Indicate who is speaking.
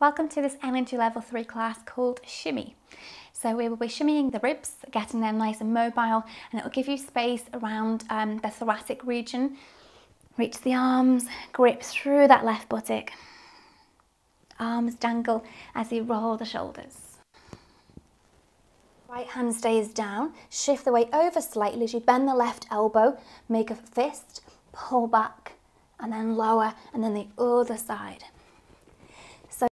Speaker 1: Welcome to this Energy Level 3 class called Shimmy. So we will be shimmying the ribs, getting them nice and mobile, and it will give you space around um, the thoracic region. Reach the arms, grip through that left buttock. Arms dangle as you roll the shoulders. Right hand stays down, shift the weight over slightly as you bend the left elbow, make a fist, pull back, and then lower, and then the other side.